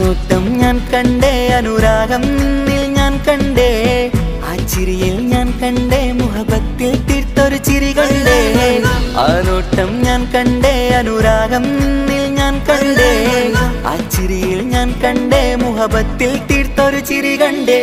കണ്ണോട്ടം ഞാൻ കണ്ടേ അനുരാഗം നിന്നിൽ ഞാൻ കണ്ടേ. ആ ചിരിയിൽ ഞാൻ കണ്ടേ മുഹബത്തിൽ തീർത്തൊരു ചിരി കണ്ടേ. ആ ഞാൻ കണ്ടേ അനുരാഗം നിന്നിൽ ഞാൻ കണ്ടേ. ആ ചിരിയിൽ ഞാൻ കണ്ടേ മുഹബത്തിൽ തീർത്തൊരു ചിരി കണ്ടേ.